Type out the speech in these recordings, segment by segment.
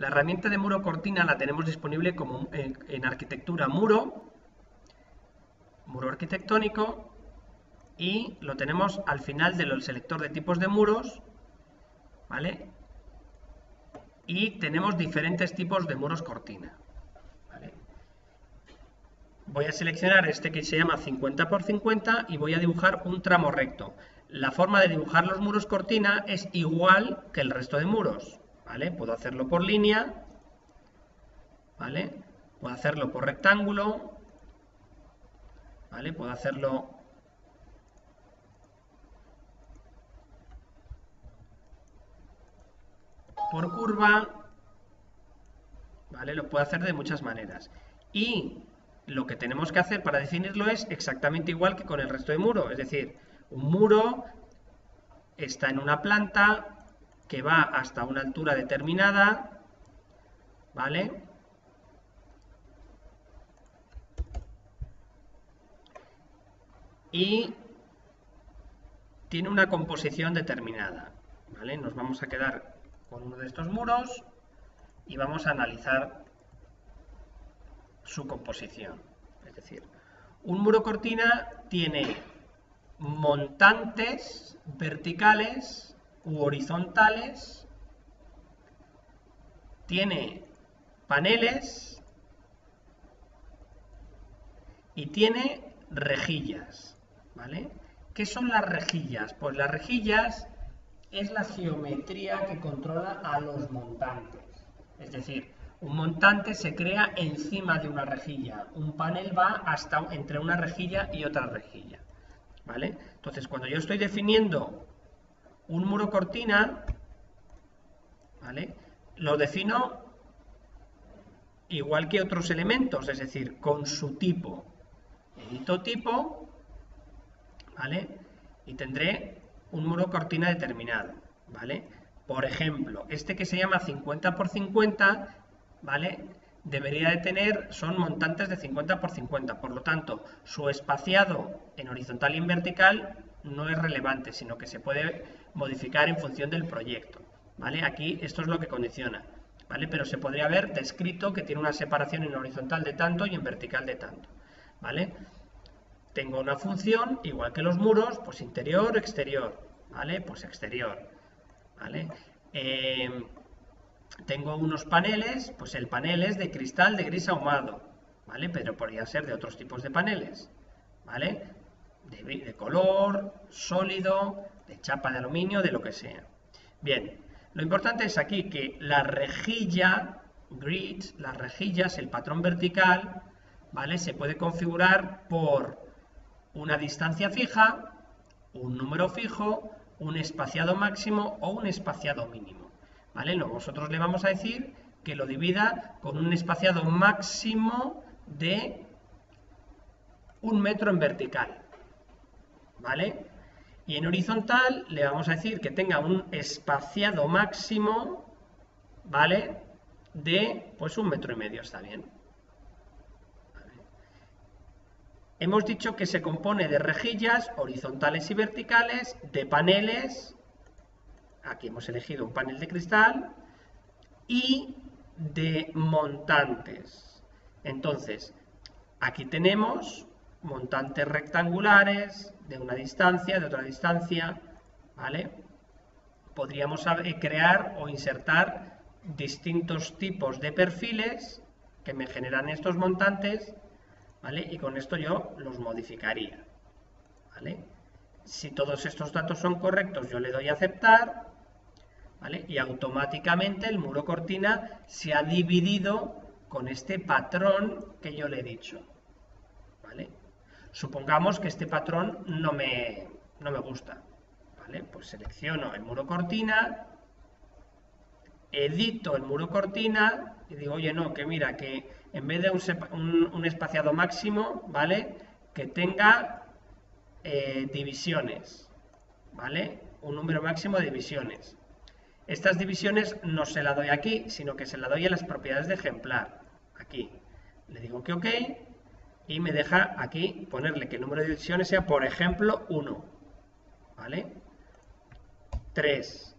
La herramienta de muro cortina la tenemos disponible como en, en arquitectura muro, muro arquitectónico, y lo tenemos al final del selector de tipos de muros, ¿vale? Y tenemos diferentes tipos de muros cortina. Voy a seleccionar este que se llama 50 por 50 y voy a dibujar un tramo recto. La forma de dibujar los muros cortina es igual que el resto de muros, ¿vale? Puedo hacerlo por línea, ¿vale? Puedo hacerlo por rectángulo, ¿vale? Puedo hacerlo por curva, ¿vale? Lo puedo hacer de muchas maneras. Y lo que tenemos que hacer para definirlo es exactamente igual que con el resto de muro, es decir, un muro está en una planta que va hasta una altura determinada, ¿vale? Y tiene una composición determinada, ¿vale? Nos vamos a quedar con uno de estos muros y vamos a analizar su composición. Es decir, un muro cortina tiene montantes verticales u horizontales, tiene paneles y tiene rejillas, ¿vale? ¿Qué son las rejillas? Pues las rejillas es la geometría que controla a los montantes. Es decir, un montante se crea encima de una rejilla. Un panel va hasta entre una rejilla y otra rejilla. ¿Vale? Entonces, cuando yo estoy definiendo un muro cortina, ¿vale? Lo defino igual que otros elementos, es decir, con su tipo. Edito tipo, ¿vale? Y tendré un muro cortina determinado, ¿vale? Por ejemplo, este que se llama 50 por 50 ¿vale? Debería de tener, son montantes de 50 por 50, por lo tanto, su espaciado en horizontal y en vertical no es relevante, sino que se puede modificar en función del proyecto, ¿vale? Aquí esto es lo que condiciona, ¿vale? Pero se podría haber descrito que tiene una separación en horizontal de tanto y en vertical de tanto, ¿vale? Tengo una función, igual que los muros, pues interior, exterior, ¿vale? Pues exterior, ¿vale? Eh, tengo unos paneles, pues el panel es de cristal de gris ahumado, ¿vale? Pero podría ser de otros tipos de paneles, ¿vale? De, color, sólido, de chapa de aluminio, de lo que sea. Bien, lo importante es aquí que la rejilla, grid, las rejillas, el patrón vertical, ¿vale? Se puede configurar por una distancia fija, un número fijo, un espaciado máximo o un espaciado mínimo. ¿vale? nosotros le vamos a decir que lo divida con un espaciado máximo de un metro en vertical, ¿vale? Y en horizontal le vamos a decir que tenga un espaciado máximo, ¿vale? De, pues un metro y medio, está bien. Hemos dicho que se compone de rejillas horizontales y verticales, de paneles aquí hemos elegido un panel de cristal, y de montantes. Entonces, aquí tenemos montantes rectangulares de una distancia, de otra distancia, ¿vale? Podríamos crear o insertar distintos tipos de perfiles que me generan estos montantes, ¿vale? Y con esto yo los modificaría, ¿vale? Si todos estos datos son correctos, yo le doy a aceptar y automáticamente el muro cortina se ha dividido con este patrón que yo le he dicho. Supongamos que este patrón no me, no me gusta. ¿vale? Pues selecciono el muro cortina, edito el muro cortina y digo, oye, no, que mira, que en vez de un, espaciado máximo, ¿vale? Que tenga eh, divisiones, ¿vale? Un número máximo de divisiones. Estas divisiones no se la doy aquí, sino que se la doy a las propiedades de ejemplar. Aquí. Le digo que OK y me deja aquí ponerle que el número de divisiones sea, por ejemplo, 1. ¿Vale? 3.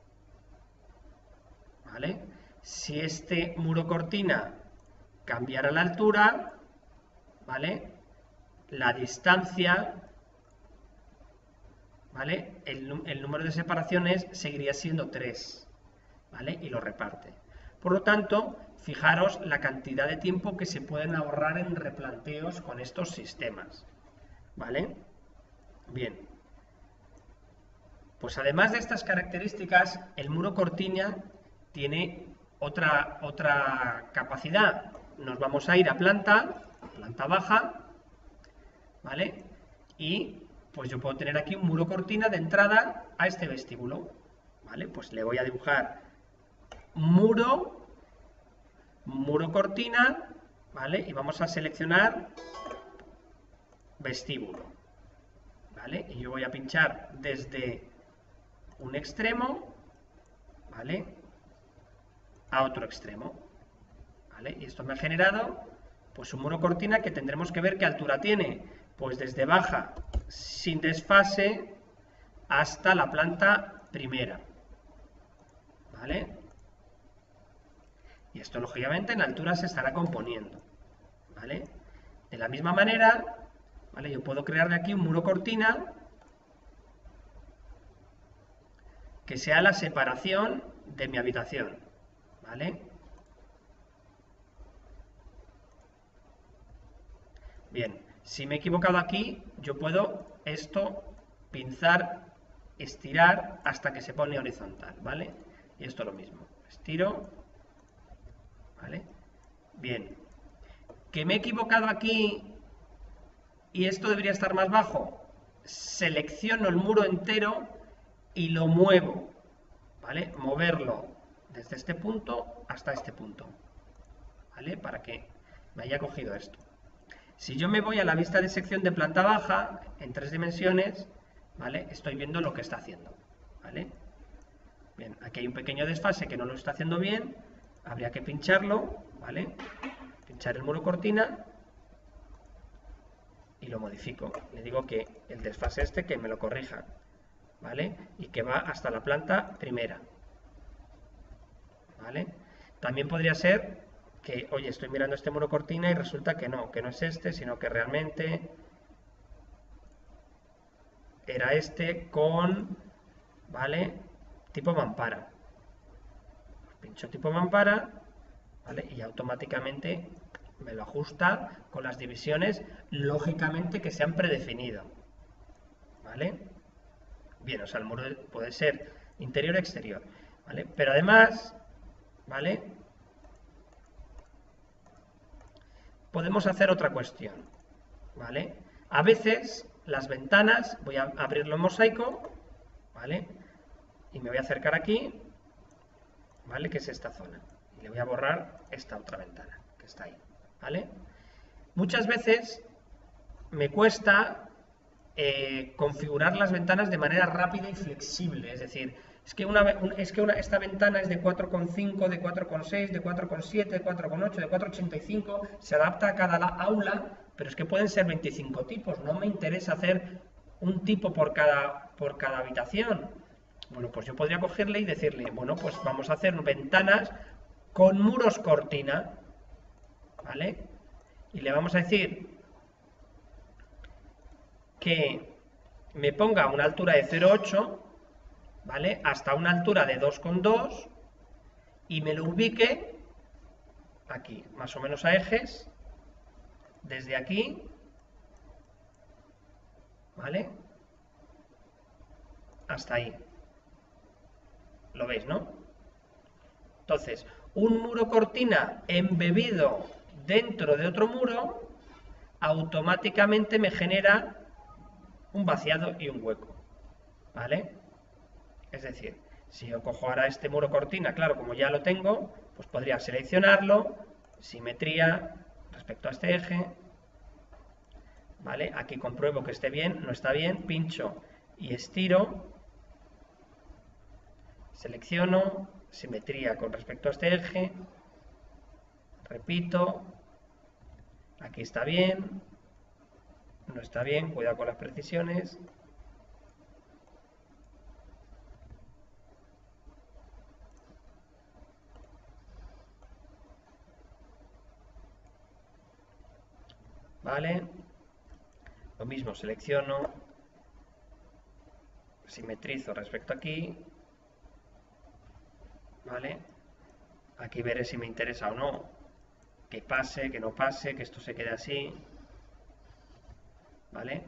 ¿Vale? si este muro cortina cambiara la altura, ¿vale? La distancia, ¿vale? El, el número de separaciones seguiría siendo 3, ¿vale? Y lo reparte. Por lo tanto, fijaros la cantidad de tiempo que se pueden ahorrar en replanteos con estos sistemas. ¿Vale? Bien. Pues además de estas características, el muro cortina tiene otra, otra capacidad. Nos vamos a ir a planta, planta baja, ¿vale? Y pues yo puedo tener aquí un muro cortina de entrada a este vestíbulo, ¿vale? Pues le voy a dibujar muro, muro cortina, ¿vale? Y vamos a seleccionar vestíbulo, ¿vale? Y yo voy a pinchar desde un extremo, ¿vale? A otro extremo, ¿vale? Y esto me ha generado, pues, un muro cortina que tendremos que ver qué altura tiene, pues desde baja, sin desfase, hasta la planta primera, ¿vale? Y esto, lógicamente, en altura se estará componiendo. ¿Vale? De la misma manera, ¿vale? yo puedo crear de aquí un muro cortina que sea la separación de mi habitación. ¿Vale? Bien, si me he equivocado aquí, yo puedo esto pinzar, estirar hasta que se pone horizontal, ¿vale? Y esto lo mismo. Estiro, ¿Vale? Bien. ¿Que me he equivocado aquí y esto debería estar más bajo? Selecciono el muro entero y lo muevo. ¿Vale? Moverlo desde este punto hasta este punto. ¿Vale? Para que me haya cogido esto. Si yo me voy a la vista de sección de planta baja, en tres dimensiones, ¿vale? Estoy viendo lo que está haciendo, ¿vale? Bien, aquí hay un pequeño desfase que no lo está haciendo bien, habría que pincharlo, ¿vale? Pinchar el muro cortina y lo modifico. Le digo que el desfase este que me lo corrija, ¿vale? Y que va hasta la planta primera, ¿vale? También podría ser que, oye, estoy mirando este muro cortina y resulta que no, que no es este, sino que realmente era este con, ¿vale? Tipo mampara pincho tipo mampara, ¿vale? Y automáticamente me lo ajusta con las divisiones, lógicamente, que se han predefinido, ¿vale? Bien, o sea, el muro puede ser interior o exterior, ¿vale? Pero además, ¿vale? Podemos hacer otra cuestión, ¿vale? A veces las ventanas, voy a abrirlo en mosaico, ¿vale? Y me voy a acercar aquí, ¿vale? Que es esta zona. Y le voy a borrar esta otra ventana que está ahí, ¿vale? Muchas veces me cuesta eh, configurar las ventanas de manera rápida y flexible, es decir, es que, una, es que una, esta ventana es de 4,5, de 4,6, de 4,7, de 4,8, de 4,85, se adapta a cada aula, pero es que pueden ser 25 tipos, no me interesa hacer un tipo por cada, por cada habitación, bueno, pues yo podría cogerle y decirle, bueno, pues vamos a hacer ventanas con muros cortina, ¿vale? Y le vamos a decir que me ponga una altura de 0,8, ¿vale? Hasta una altura de 2,2 y me lo ubique aquí, más o menos a ejes, desde aquí, ¿vale? Hasta ahí. Lo veis, ¿no? Entonces, un muro cortina embebido dentro de otro muro automáticamente me genera un vaciado y un hueco. ¿Vale? Es decir, si yo cojo ahora este muro cortina, claro, como ya lo tengo, pues podría seleccionarlo, simetría respecto a este eje, ¿vale? Aquí compruebo que esté bien, no está bien, pincho y estiro, selecciono, simetría con respecto a este eje, repito, aquí está bien, no está bien, cuidado con las precisiones. Vale, lo mismo selecciono, simetrizo respecto aquí, ¿vale? Aquí veré si me interesa o no, que pase, que no pase, que esto se quede así, ¿vale?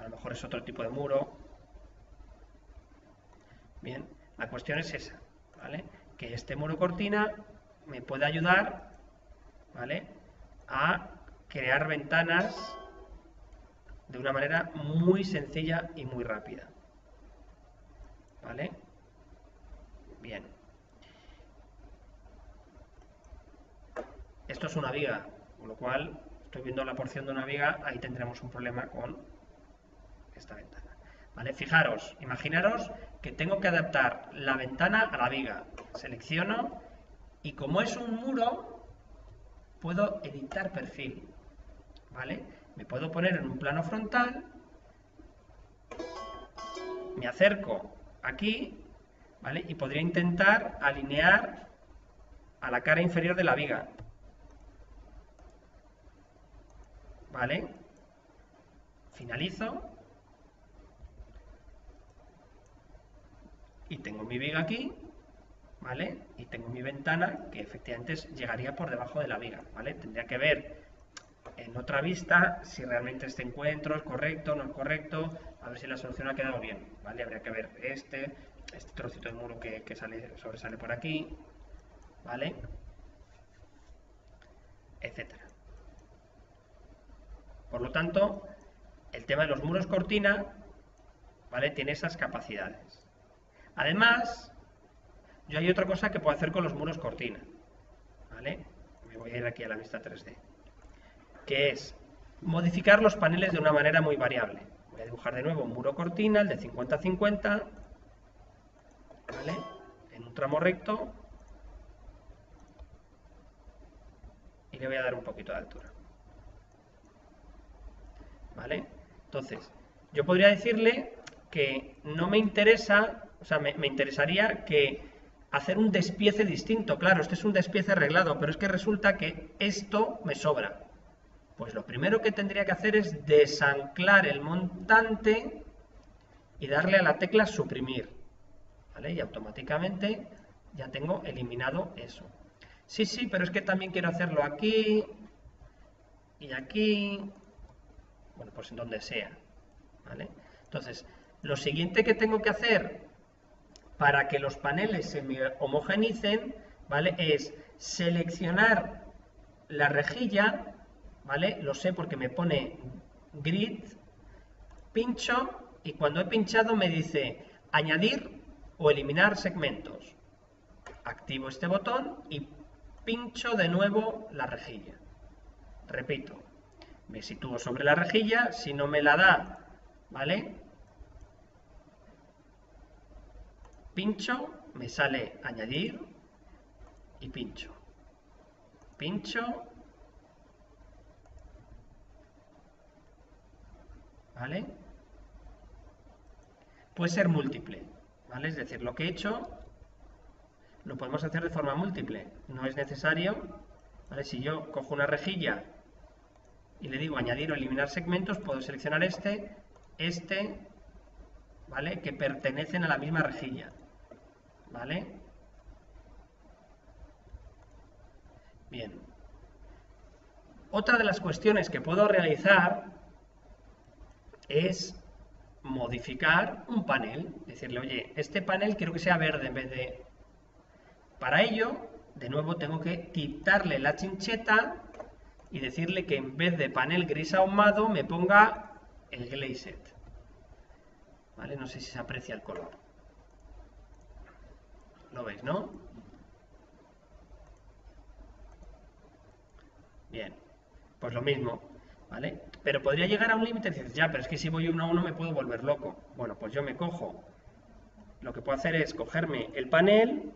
A lo mejor es otro tipo de muro. Bien, la cuestión es esa, ¿vale? Que este muro cortina me puede ayudar, ¿vale? A crear ventanas de una manera muy sencilla y muy rápida. ¿Vale? Bien. Esto es una viga, con lo cual estoy viendo la porción de una viga, ahí tendremos un problema con esta ventana. ¿Vale? Fijaros, imaginaros que tengo que adaptar la ventana a la viga. Selecciono y como es un muro, puedo editar perfil. ¿Vale? Me puedo poner en un plano frontal, me acerco aquí, ¿vale? Y podría intentar alinear a la cara inferior de la viga. ¿Vale? Finalizo. Y tengo mi viga aquí, ¿vale? Y tengo mi ventana que efectivamente llegaría por debajo de la viga, ¿vale? Tendría que ver en otra vista si realmente este encuentro es correcto, no es correcto, a ver si la solución ha quedado bien, ¿vale? Habría que ver este, este trocito de muro que, sale, sobresale por aquí, ¿vale? Etcétera. Por lo tanto, el tema de los muros cortina, ¿vale? Tiene esas capacidades. Además, yo hay otra cosa que puedo hacer con los muros cortina, ¿vale? Me voy a ir aquí a la vista 3D que es modificar los paneles de una manera muy variable. Voy a dibujar de nuevo un muro cortina, el de 50-50, ¿vale? En un tramo recto. Y le voy a dar un poquito de altura. ¿Vale? Entonces, yo podría decirle que no me interesa, o sea, me, interesaría que hacer un despiece distinto. Claro, este es un despiece arreglado, pero es que resulta que esto me sobra. Pues lo primero que tendría que hacer es desanclar el montante y darle a la tecla suprimir. ¿Vale? Y automáticamente ya tengo eliminado eso. Sí, sí, pero es que también quiero hacerlo aquí y aquí. Bueno, pues en donde sea. ¿Vale? Entonces, lo siguiente que tengo que hacer para que los paneles se me homogenicen, ¿vale? Es seleccionar la rejilla ¿vale? Lo sé porque me pone grid, pincho y cuando he pinchado me dice añadir o eliminar segmentos. Activo este botón y pincho de nuevo la rejilla. Repito, me sitúo sobre la rejilla, si no me la da, ¿vale? Pincho, me sale añadir y pincho. Pincho ¿vale? Puede ser múltiple, ¿vale? Es decir, lo que he hecho lo podemos hacer de forma múltiple. No es necesario, ¿vale? Si yo cojo una rejilla y le digo añadir o eliminar segmentos, puedo seleccionar este, este, ¿vale? Que pertenecen a la misma rejilla, ¿vale? Bien. Otra de las cuestiones que puedo realizar es modificar un panel, decirle, oye, este panel quiero que sea verde en vez de... Para ello, de nuevo tengo que quitarle la chincheta y decirle que en vez de panel gris ahumado me ponga el glazed. ¿Vale? No sé si se aprecia el color. ¿Lo veis, no? Bien, pues lo mismo. ¿vale? Pero podría llegar a un límite y decir, ya, pero es que si voy uno a uno me puedo volver loco. Bueno, pues yo me cojo, lo que puedo hacer es cogerme el panel,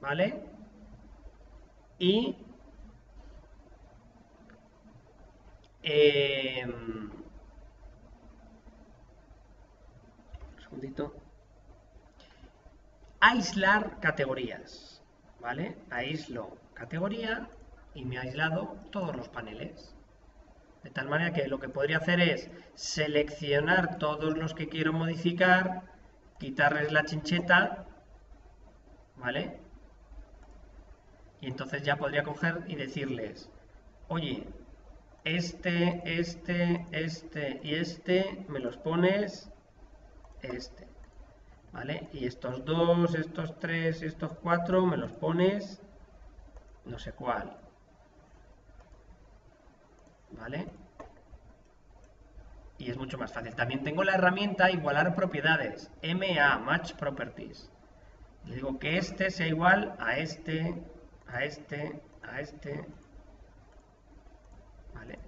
¿vale? Y... Eh, un segundito. Aislar categorías, ¿vale? Aíslo categoría y me ha aislado todos los paneles. De tal manera que lo que podría hacer es seleccionar todos los que quiero modificar, quitarles la chincheta, ¿vale? Y entonces ya podría coger y decirles, oye, este, este, este y este me los pones este. ¿Vale? Y estos dos, estos tres, estos cuatro me los pones no sé cuál. ¿Vale? Y es mucho más fácil. También tengo la herramienta igualar propiedades. MA, Match Properties. Le digo que este sea igual a este, a este, a este. ¿Vale?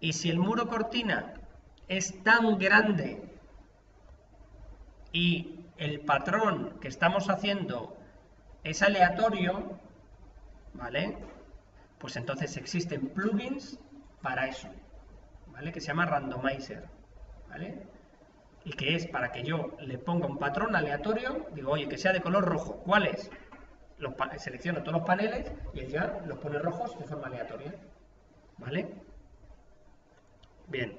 Y si el muro cortina es tan grande y el patrón que estamos haciendo es aleatorio, ¿vale? Pues entonces existen plugins para eso, ¿vale? Que se llama randomizer, ¿vale? Y que es para que yo le ponga un patrón aleatorio, digo, oye, que sea de color rojo, ¿cuál es? Los selecciono todos los paneles y ya los pone rojos de forma aleatoria, ¿vale? Bien.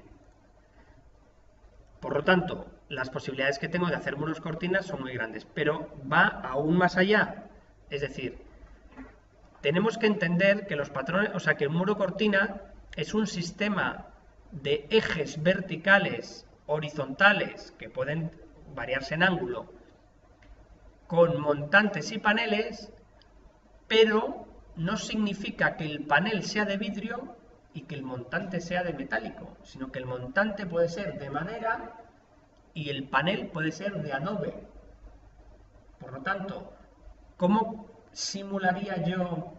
Por lo tanto, las posibilidades que tengo de hacer muros cortinas son muy grandes, pero va aún más allá. Es decir, tenemos que entender que los patrones, o sea, que el muro cortina es un sistema de ejes verticales, horizontales, que pueden variarse en ángulo, con montantes y paneles, pero no significa que el panel sea de vidrio y que el montante sea de metálico, sino que el montante puede ser de madera y el panel puede ser de adobe. Por lo tanto, ¿cómo simularía yo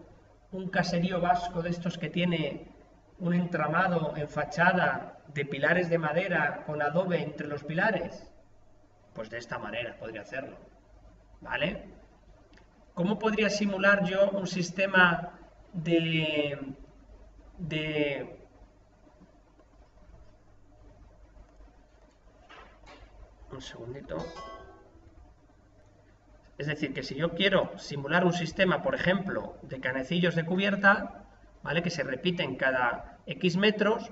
un caserío vasco de estos que tiene un entramado en fachada de pilares de madera con adobe entre los pilares? Pues de esta manera podría hacerlo. ¿Vale? ¿Cómo podría simular yo un sistema de, de un segundito. Es decir, que si yo quiero simular un sistema, por ejemplo, de canecillos de cubierta, ¿vale? Que se repiten cada X metros,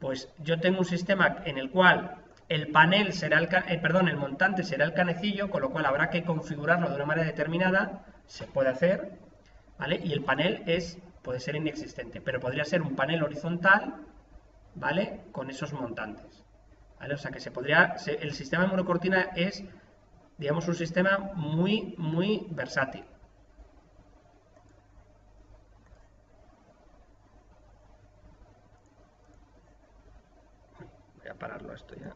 pues yo tengo un sistema en el cual el panel será el, eh, perdón, el montante será el canecillo, con lo cual habrá que configurarlo de una manera determinada, se puede hacer, ¿vale? Y el panel es, puede ser inexistente, pero podría ser un panel horizontal, ¿vale? Con esos montantes. O sea que se podría, el sistema de monocortina es, digamos, un sistema muy, muy versátil. Voy a pararlo esto ya.